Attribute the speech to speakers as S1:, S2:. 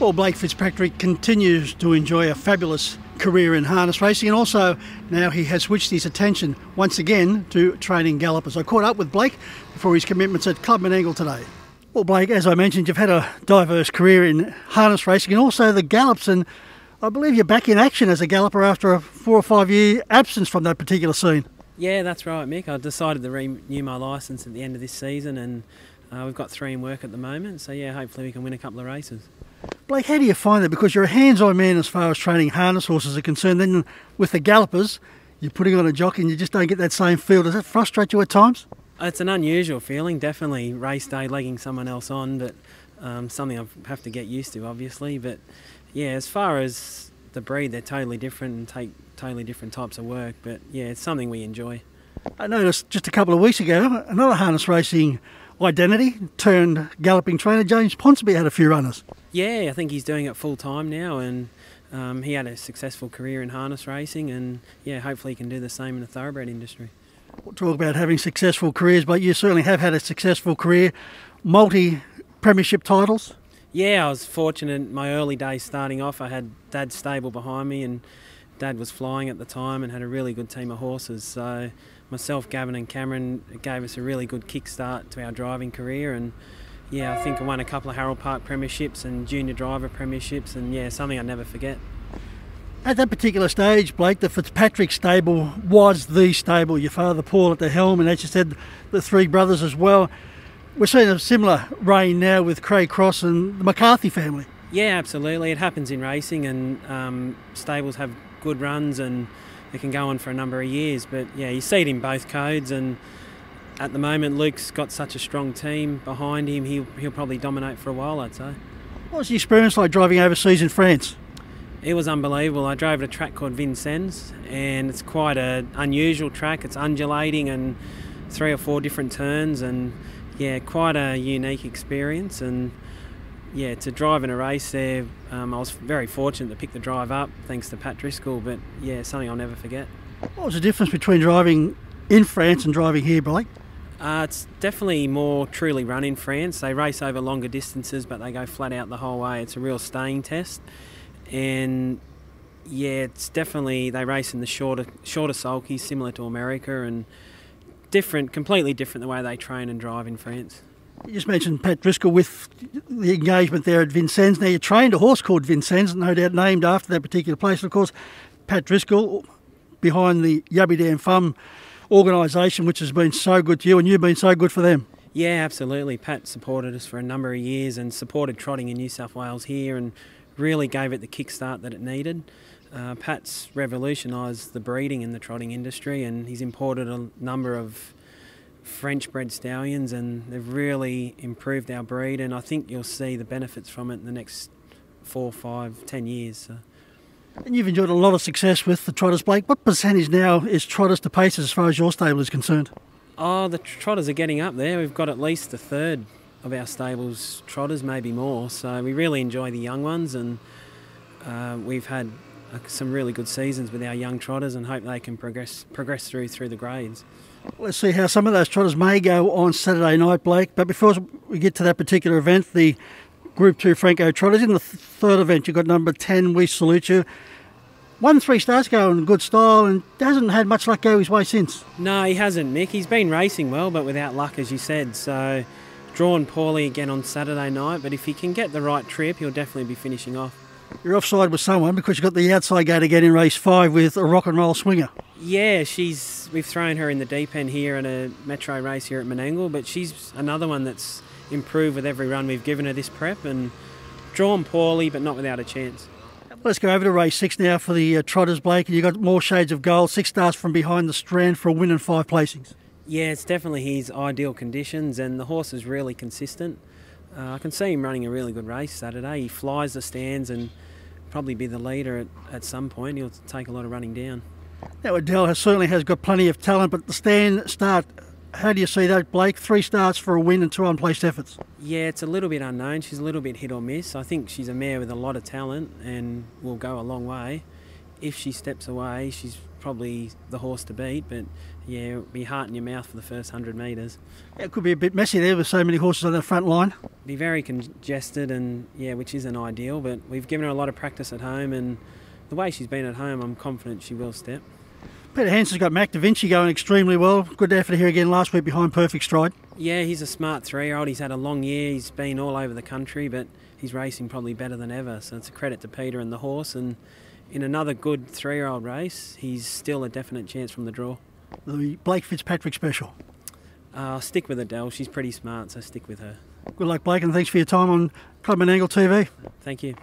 S1: Well, Blake Fitzpatrick continues to enjoy a fabulous career in harness racing and also now he has switched his attention once again to training gallopers. I caught up with Blake for his commitments at Club Menangle today. Well, Blake, as I mentioned, you've had a diverse career in harness racing and also the gallops, and I believe you're back in action as a galloper after a four or five year absence from that particular scene.
S2: Yeah, that's right, Mick. I decided to renew my licence at the end of this season, and uh, we've got three in work at the moment. So yeah, hopefully we can win a couple of races.
S1: Blake, how do you find that? Because you're a hands-on man as far as training harness horses are concerned. Then with the gallopers, you're putting on a jockey and you just don't get that same feel. Does that frustrate you at times?
S2: It's an unusual feeling, definitely race day legging someone else on, but um, something I have to get used to, obviously. But yeah, as far as the breed, they're totally different and take totally different types of work. But yeah, it's something we enjoy.
S1: I noticed just a couple of weeks ago another harness racing identity turned galloping trainer James Ponsonby had a few runners.
S2: Yeah, I think he's doing it full time now, and um, he had a successful career in harness racing, and yeah, hopefully he can do the same in the thoroughbred industry.
S1: We'll talk about having successful careers, but you certainly have had a successful career, multi premiership titles.
S2: Yeah, I was fortunate. My early days starting off, I had Dad's stable behind me, and Dad was flying at the time and had a really good team of horses. So myself, Gavin, and Cameron gave us a really good kickstart to our driving career, and yeah, I think I won a couple of Harold Park premierships and junior driver premierships, and yeah, something I'll never forget.
S1: At that particular stage, Blake, the Fitzpatrick stable was the stable. Your father, Paul, at the helm, and as you said, the three brothers as well. We're seeing a similar reign now with Craig Cross and the McCarthy family.
S2: Yeah, absolutely. It happens in racing, and um, stables have good runs, and it can go on for a number of years. But yeah, you see it in both codes, and at the moment, Luke's got such a strong team behind him. He'll, he'll probably dominate for a while, I'd say.
S1: What was the experience like driving overseas in France?
S2: It was unbelievable. I drove at a track called Vincennes, and it's quite an unusual track. It's undulating and three or four different turns, and yeah, quite a unique experience. And yeah, to drive in a race there, um, I was very fortunate to pick the drive up thanks to Pat Driscoll. But yeah, something I'll never forget.
S1: What was the difference between driving in France and driving here, Blake?
S2: Uh, it's definitely more truly run in France. They race over longer distances, but they go flat out the whole way. It's a real staying test and yeah, it's definitely they race in the shorter shorter sulkies, similar to America, and different, completely different the way they train and drive in France.
S1: You just mentioned Pat Driscoll with the engagement there at Vincennes. Now you trained a horse called Vincennes, no doubt named after that particular place. And Of course, Pat Driscoll behind the Yabby Dam Farms organisation, which has been so good to you, and you've been so good for them.
S2: Yeah, absolutely. Pat supported us for a number of years and supported trotting in New South Wales here and really gave it the kickstart that it needed. Uh, Pat's revolutionised the breeding in the trotting industry and he's imported a number of French bred stallions and they've really improved our breed and I think you'll see the benefits from it in the next four, five, ten years. So.
S1: And you've enjoyed a lot of success with the trotters, Blake. What percentage now is trotters to paces as far as your stable is concerned?
S2: Oh, the trotters are getting up there. We've got at least a third of our stables trotters, maybe more. So we really enjoy the young ones, and uh, we've had some really good seasons with our young trotters, and hope they can progress progress through through the grades.
S1: Let's see how some of those trotters may go on Saturday night, Blake. But before we get to that particular event, the Group Two Franco trotters in the third event, you've got number ten. We salute you. One three stars go in good style and hasn't had much luck go his way since.
S2: No, he hasn't, Mick. He's been racing well, but without luck, as you said. So drawn poorly again on Saturday night, but if he can get the right trip, he'll definitely be finishing off.
S1: You're offside with someone because you've got the outside gate again in race five with a rock and roll swinger.
S2: Yeah, she's. We've thrown her in the deep end here in a metro race here at Menangle, but she's another one that's improved with every run we've given her this prep and drawn poorly, but not without a chance.
S1: Let's go over to race six now for the uh, Trotters, Blake. And you've got more shades of gold, six stars from behind the strand for a win and five placings.
S2: Yeah, it's definitely his ideal conditions, and the horse is really consistent. Uh, I can see him running a really good race Saturday. He flies the stands and probably be the leader at, at some point. He'll take a lot of running down.
S1: Now, Adele has, certainly has got plenty of talent, but the stand start, how do you see that, Blake? Three starts for a win and two unplaced efforts.
S2: Yeah, it's a little bit unknown. She's a little bit hit or miss. I think she's a mare with a lot of talent and will go a long way. If she steps away, she's probably the horse to beat, but yeah, it'll be heart in your mouth for the first 100 metres.
S1: It could be a bit messy there with so many horses on the front line.
S2: Be very congested and yeah, which isn't ideal, but we've given her a lot of practice at home and the way she's been at home, I'm confident she will step.
S1: Peter Hansen's got Mac Da Vinci going extremely well. Good effort here again last week behind Perfect Stride.
S2: Yeah, he's a smart three-year-old. He's had a long year. He's been all over the country, but he's racing probably better than ever. So it's a credit to Peter and the horse. And in another good three-year-old race, he's still a definite chance from the draw.
S1: The Blake Fitzpatrick special.
S2: Uh, I'll stick with Adele. She's pretty smart, so stick with her.
S1: Good luck, Blake, and thanks for your time on Club Menangle TV.
S2: Thank you.